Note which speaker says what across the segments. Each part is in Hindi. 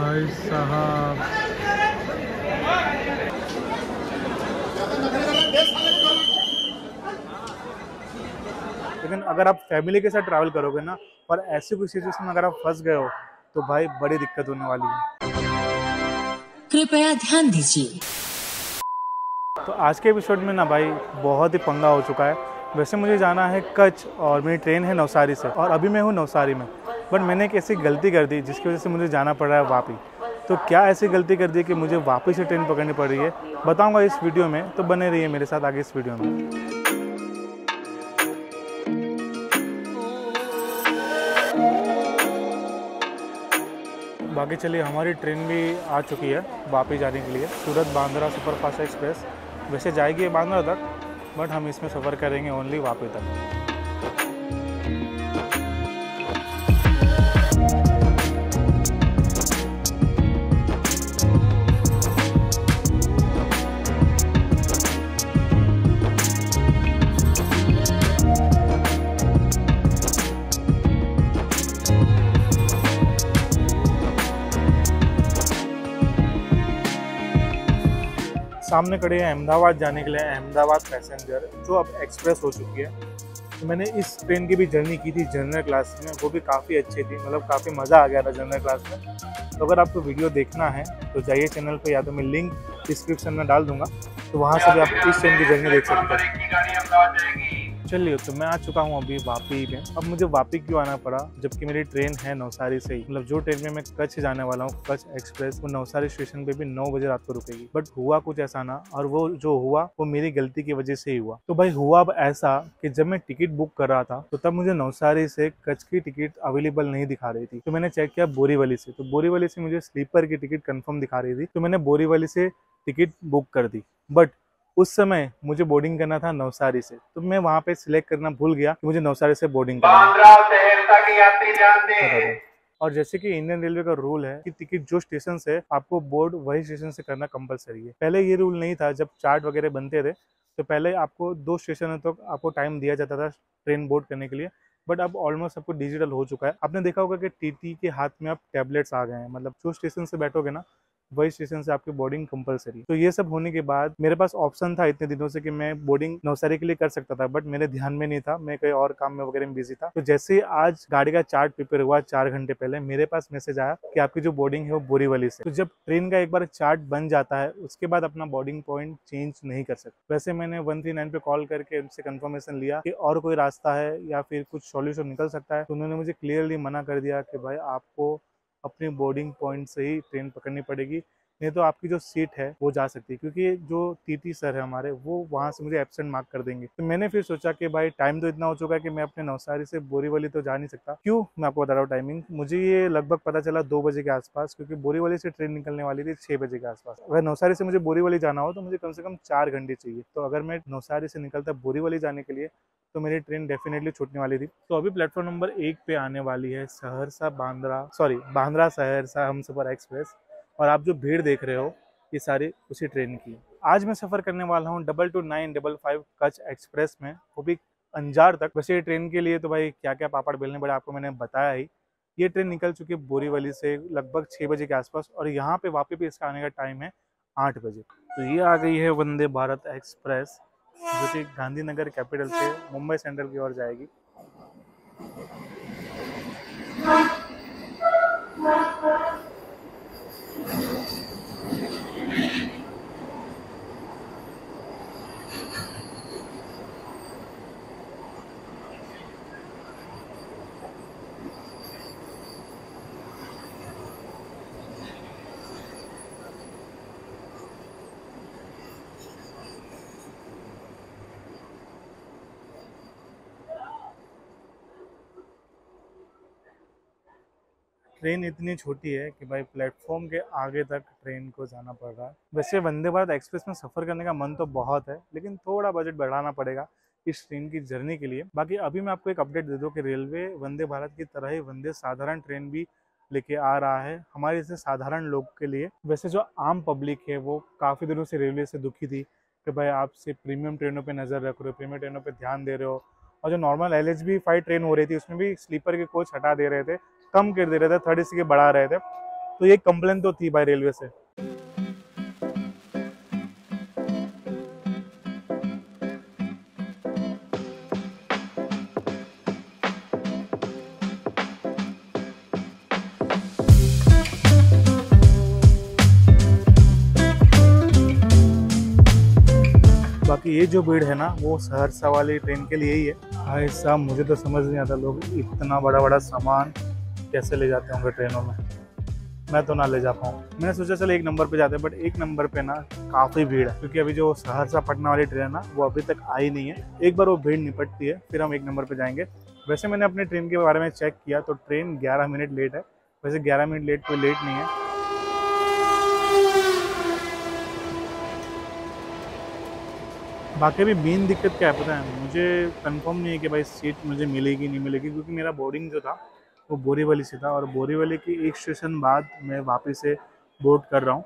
Speaker 1: भाई साहब। लेकिन अगर आप फैमिली के साथ ट्रैवल करोगे ना और ऐसी कोई सिचुएशन में अगर आप फंस गए हो तो भाई बड़ी दिक्कत होने वाली है।
Speaker 2: कृपया ध्यान दीजिए।
Speaker 1: तो आज के एपिसोड में ना भाई बहुत ही पंगा हो चुका है। वैसे मुझे जाना है कच्छ और मेरी ट्रेन है नवसारी से और अभी मैं हूँ नवसारी में। बट मैंने एक ऐसी गलती कर दी जिसकी वजह से मुझे जाना पड़ रहा है वापी। तो क्या ऐसी गलती कर दी कि मुझे वापस से ट्रेन पकड़नी पड़ रही है? बताऊँगा इस वीडियो में तो बने रहिए मेरे साथ आगे इस वीडियो में। बाकी चलिए, हमारी ट्रेन भी आ चुकी है वापस जाने के लिए। Surat Bandra superfast express. वैसे जाएगी बांद्रा तक? बट हम इसमें सफ़र करेंगे ओनली वापी तक। सामने खड़े हैं अहमदाबाद जाने के लिए, अहमदाबाद पैसेंजर, जो अब एक्सप्रेस हो चुकी है। तो मैंने इस ट्रेन की भी जर्नी की थी, जनरल क्लास में। वो भी काफ़ी अच्छी थी मतलब काफ़ी मज़ा आ गया था जनरल क्लास में। तो अगर आपको वीडियो देखना है तो जाइए चैनल पर या तो मैं लिंक डिस्क्रिप्शन में डाल दूँगा। तो वहाँ से भी आप इस ट्रेन की जर्नी देख सकते हैं। चलिए तो मैं आ चुका हूँ अभी वापी में। अब मुझे वापी क्यों आना पड़ा? जबकि मेरी ट्रेन है नवसारी से ही। मतलब जो ट्रेन में मैं कच्छ जाने वाला हूँ, कच्छ एक्सप्रेस, वो नवसारी स्टेशन पे भी नौ बजे रात को रुकेगी। बट हुआ कुछ ऐसा ना, और वो जो हुआ, वो मेरी गलती की वजह से ही हुआ। तो भाई हुआ अब ऐसा कि जब मैं टिकट बुक कर रहा था तो तब मुझे नवसारी से कच्छ की टिकट अवेलेबल नहीं दिखा रही थी। तो मैंने चेक किया बोरीवली से। तो बोरीवली से मुझे स्लीपर की टिकट कंफर्म दिखा रही थी। तो मैंने बोरीवली से टिकट बुक कर दी। बट उस समय मुझे बोर्डिंग करना था नवसारी से। तो मैं वहाँ पे सिलेक्ट करना भूल गया कि मुझे नवसारी से बोर्डिंग करना है। और जैसे कि इंडियन रेलवे का रूल है कि टिकट जो स्टेशन से आपको बोर्ड वही स्टेशन से करना कंपलसरी है। पहले ये रूल नहीं था जब चार्ट वगैरह बनते थे तो पहले आपको दो स्टेशन तक तो आपको टाइम दिया जाता था ट्रेन बोर्ड करने के लिए। बट अब ऑलमोस्ट सबको डिजिटल हो चुका है। आपने देखा होगा कि टीटी के हाथ में अब टैबलेट्स आ गए हैं। मतलब जो स्टेशन से बैठोगे ना वही स्टेशन से आपकी बोर्डिंग कंपलसरी तो ये सब होने के बाद मेरे पास ऑप्शन था इतने दिनों से कि मैं बोर्डिंग नवसारी के लिए कर सकता था बट मेरे ध्यान में नहीं था, मैं कहीं और काम में वगैरह में बिज़ी था। तो जैसे आज गाड़ी का चार्ट प्रिपेयर हुआ चार घंटे पहले, मेरे पास मैसेज आया कि आपकी जो बोर्डिंग है वो बोरीवली से। तो जब ट्रेन का एक बार चार्ट बन जाता है, उसके बाद अपना बोर्डिंग पॉइंट चेंज नहीं कर सकते। वैसे मैंने वन थ्री नाइन पे कॉल करके उनसे कंफर्मेशन लिया कि और कोई रास्ता है या फिर कुछ सॉल्यूशन निकल सकता है। तो उन्होंने मुझे क्लियरली मना कर दिया कि भाई आपको अपनी बोर्डिंग पॉइंट से ही ट्रेन पकड़नी पड़ेगी। नहीं तो आपकी जो सीट है, वो जा सकती है। क्योंकि जो टीटी सर है हमारे, वो वहाँ से मुझे एबसेंट मार्क कर देंगे। तो मैंने फिर सोचा कि भाई टाइम तो इतना हो चुका है कि मैं अपने नवसारी से बोरीवली तो जा नहीं सकता। क्यों? मैं आपको बता रहा हूँ टाइमिंग मुझे ये लगभग पता चला दो बजे के आसपास, क्योंकि बोरीवली से ट्रेन निकलने वाली थी छः बजे के आसपास। अगर नवसारी से मुझे बोरीवली जाना हो तो मुझे कम से कम चार घंटे चाहिए। तो अगर मैं नवसारी से निकलता बोरीवली जाने के लिए तो मेरी ट्रेन डेफिनेटली छूटने वाली थी। तो अभी प्लेटफॉर्म नंबर एक पे आने वाली है Saharsa Bandra sorry Bandra Saharsa Humsafar express और आप जो भीड़ देख रहे हो, ये सारी उसी ट्रेन की। आज मैं सफ़र करने वाला हूँ double two nine double five Kutch express में। वो भी अंजार तक। वैसे ये ट्रेन के लिए तो भाई क्या क्या पापड़ बेलने पड़े आपको मैंने बताया ही। ये ट्रेन निकल चुकी है बोरीवली से लगभग छः बजे के आसपास और यहाँ पे वापस भी इसका आने का टाइम है आठ बजे। तो ये आ गई है वंदे भारत एक्सप्रेस, जो कि गांधीनगर कैपिटल से मुंबई सेंट्रल की ओर जाएगी। ट्रेन इतनी छोटी है कि भाई प्लेटफॉर्म के आगे तक ट्रेन को जाना पड़ रहा है। वैसे वंदे भारत एक्सप्रेस में सफ़र करने का मन तो बहुत है, लेकिन थोड़ा बजट बढ़ाना पड़ेगा इस ट्रेन की जर्नी के लिए। बाकी अभी मैं आपको एक अपडेट दे दूँ कि रेलवे वंदे भारत की तरह ही वंदे साधारण ट्रेन भी लेके आ रहा है, हमारे जैसे साधारण लोग के लिए। वैसे जो आम पब्लिक है, वो काफ़ी दिनों से रेलवे से दुखी थी कि भाई आपसे प्रीमियम ट्रेनों पे नज़र रख रहे हो प्रीमियम ट्रेनों पे ध्यान दे रहे हो। और जो normal L H B train हो रही थी, उसमें भी स्लीपर के कोच हटा दे रहे थे। कम कर दे रहे थे, थर्टी के बढ़ा रहे थे। तो ये कंप्लेन तो थी भाई रेलवे से। बाकी ये जो भीड़ है ना, वो सहरसा वाली ट्रेन के लिए ही है। भाई साहब, मुझे तो समझ नहीं आता, लोग इतना बड़ा बड़ा सामान कैसे ले जाते होंगे ट्रेनों में? मैं तो ना ले जा पाऊँ। मैंने सोचा चलो एक नंबर पे जाते हैं बट एक नंबर पे ना काफ़ी भीड़ है, क्योंकि अभी जो सहरसा पटना वाली ट्रेन है ना, वो अभी तक आई नहीं है। एक बार वो भीड़ निपटती है, फिर हम एक नंबर पे जाएँगे। वैसे मैंने अपने ट्रेन के बारे में चेक किया तो ट्रेन 11 मिनट लेट है। वैसे 11 मिनट लेट कोई लेट नहीं है। बाकी अभी मेन दिक्कत क्या है पता है? मुझे कंफर्म नहीं है कि भाई सीट मुझे मिलेगी, नहीं मिलेगी, क्योंकि मेरा बोर्डिंग जो था वो बोरीवली से था और बोरीवली की एक स्टेशन बाद मैं वापस से बोर्ड कर रहा हूँ।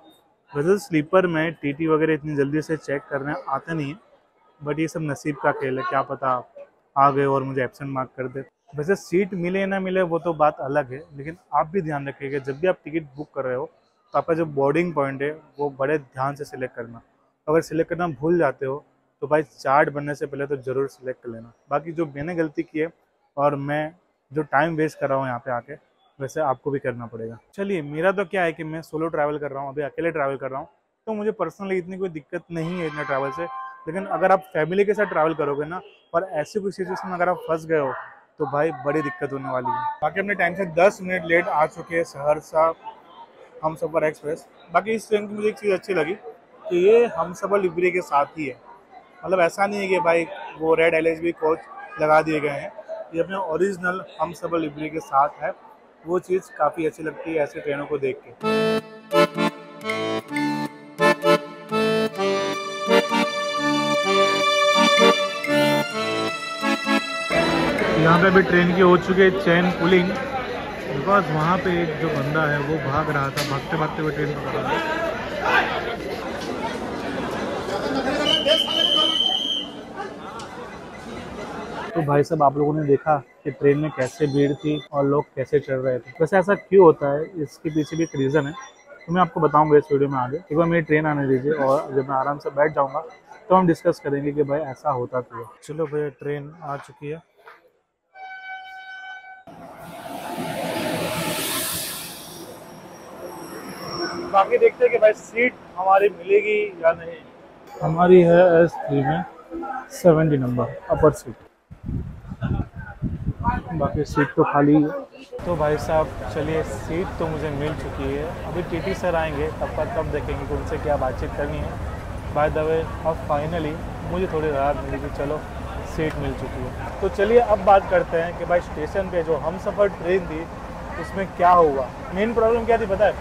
Speaker 1: वैसे स्लीपर में टीटी वगैरह इतनी जल्दी से चेक करने आते नहीं है बट ये सब नसीब का खेल है, क्या पता आप आ गए और मुझे एबसेंट मार्क कर दे। वैसे सीट मिले ना मिले वो तो बात अलग है, लेकिन आप भी ध्यान रखिएगा जब भी आप टिकट बुक कर रहे हो तो आपका जो बोर्डिंग पॉइंट है, वो बड़े ध्यान से सिलेक्ट करना। अगर सिलेक्ट करना भूल जाते हो तो भाई चार्ट बनने से पहले तो ज़रूर सिलेक्ट कर लेना। बाकी जो मैंने गलती की है, और मैं जो टाइम वेस्ट कर रहा हूँ यहाँ पे आके, वैसे आपको भी करना पड़ेगा। चलिए, मेरा तो क्या है कि मैं सोलो ट्रैवल कर रहा हूँ, अभी अकेले ट्रैवल कर रहा हूँ तो मुझे पर्सनली इतनी कोई दिक्कत नहीं है इतने ट्रैवल से। लेकिन अगर आप फैमिली के साथ ट्रैवल करोगे ना, और ऐसी कोई सिचुएशन में अगर आप फंस गए हो तो भाई बड़ी दिक्कत होने वाली है। बाकी अपने टाइम से दस मिनट लेट आ चुके हैं, सहरसा हम सफ़र एक्सप्रेस बाकी इस ट्रेन की मुझे एक चीज़ अच्छी लगी कि ये हम सफ़र लिबरी के साथ ही है। मतलब ऐसा नहीं है कि भाई वो रेड एलएचबी कोच लगा दिए गए हैं। ये अपने ओरिजिनल हम सफ़र लिबरी के साथ है, वो चीज़ काफ़ी अच्छी लगती है ऐसे ट्रेनों को देख के। यहाँ पे अभी ट्रेन की हो चुकी है चैन पुलिंग बिकॉज़ वहाँ पे एक जो बंदा है, वो भाग रहा था भागते भागते हुए ट्रेन पकड़ रहा तो भाई साहब, आप लोगों ने देखा कि ट्रेन में कैसे भीड़ थी और लोग कैसे चढ़ रहे थे। वैसे ऐसा क्यों होता है? इसके पीछे भी एक रीज़न है। तो मैं आपको बताऊँगा इस वीडियो में आगे। एक बार मेरी ट्रेन आने दीजिए और जब मैं आराम से बैठ जाऊँगा तो हम डिस्कस करेंगे कि भाई ऐसा होता क्यों। चलो भैया ट्रेन आ चुकी है। बाकी देखते हैं कि भाई सीट हमारी मिलेगी या नहीं। हमारी है एस थ्री में सेवेंटी नंबर अपर सीट बाकी सीट तो खाली है तो भाई साहब, चलिए, सीट तो मुझे मिल चुकी है। अभी टीटी सर आएँगे, तब का तब देखेंगे कि उनसे क्या बातचीत करनी है। बाय द वे अब फाइनली मुझे थोड़ी राहत मिली कि चलो, सीट मिल चुकी है। तो चलिए, अब बात करते हैं कि भाई स्टेशन पे जो हम सफ़र ट्रेन थी, उसमें क्या हुआ? मेन प्रॉब्लम क्या थी पता है?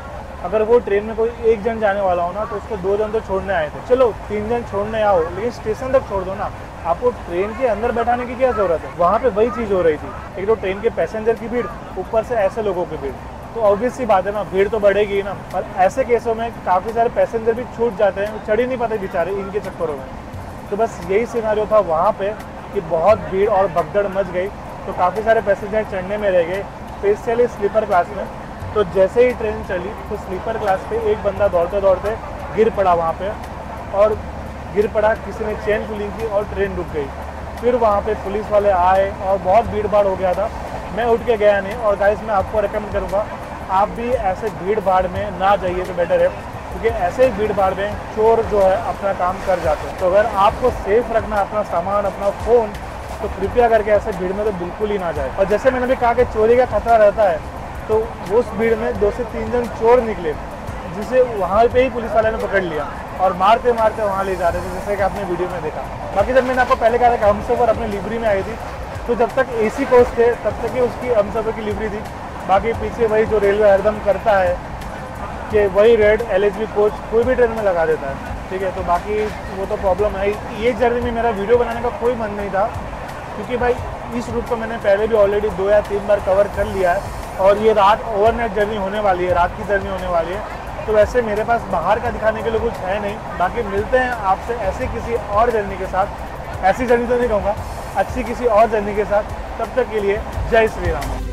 Speaker 1: अगर वो ट्रेन में कोई एक जन जाने वाला हो ना तो उसको दो जन तो छोड़ने आए थे। चलो, तीन जन छोड़ने आओ, लेकिन स्टेशन तक छोड़ दो ना। आपको ट्रेन के अंदर बैठाने की क्या ज़रूरत है? वहाँ पे वही चीज़ हो रही थी। एक तो ट्रेन के पैसेंजर की भीड़, ऊपर से ऐसे लोगों की भीड़। तो ऑब्वियस सी बात है ना, भीड़ तो बढ़ेगी ना। और ऐसे केसों में काफ़ी सारे पैसेंजर भी छूट जाते हैं चढ़ ही नहीं पाते बेचारे इनके चक्करों में। तो बस यही सिनारियो था वहाँ पर कि बहुत भीड़ और भगदड़ मच गई। तो काफ़ी सारे पैसेंजर चढ़ने में रह गए स्पेशली स्लीपर क्लास में। तो जैसे ही ट्रेन चली तो स्लीपर क्लास पे एक बंदा दौड़ते दौड़ते गिर पड़ा वहाँ पे। और गिर पड़ा, किसी ने चेन पुलिंग की और ट्रेन रुक गई। फिर वहाँ पे पुलिस वाले आए और बहुत भीड़ भाड़ हो गया था। मैं उठ के गया नहीं और गाइस मैं आपको रिकमेंड करूँगा, आप भी ऐसे भीड़ भाड़ में ना जाइए तो बेटर है, क्योंकि ऐसे ही भीड़ भाड़ में चोर जो है अपना काम कर जाते हैं। तो अगर आपको सेफ़ रखना अपना सामान, अपना फ़ोन तो कृपया करके ऐसे भीड़ में तो बिल्कुल ही ना जाए। और जैसे मैंने भी कहा कि चोरी का खतरा रहता है तो उस भीड़ में दो से तीन जन चोर निकले। जिसे वहाँ पे ही पुलिस वाले ने पकड़ लिया और मारते मारते वहाँ ले जा रहे थे, जैसे कि आपने वीडियो में देखा। बाकी जब मैंने आपको पहले कहा था कि हम सफ़र अपने लिबरी में आई थी तो जब तक ए सी कोच थे, तब तक ही उसकी हम सफ़र की लिबरी थी। बाकी पीछे वही जो रेलवे हरदम करता है, कि वही रेड एल कोच कोई भी ट्रेन में लगा देता है। ठीक है तो बाकी वो तो प्रॉब्लम है। ये जर्नी में मेरा वीडियो बनाने का कोई मन नहीं था, क्योंकि भाई, इस रूट को मैंने पहले भी ऑलरेडी दो या तीन बार कवर कर लिया है। और ये रात ओवरनाइट जर्नी होने वाली है, रात की जर्नी होने वाली है। तो वैसे मेरे पास बाहर का दिखाने के लिए कुछ है नहीं। बाकी मिलते हैं आपसे ऐसे किसी और जर्नी के साथ। ऐसी जर्नी तो नहीं कहूँगा, अच्छी किसी और जर्नी के साथ। तब तक के लिए जय श्री राम।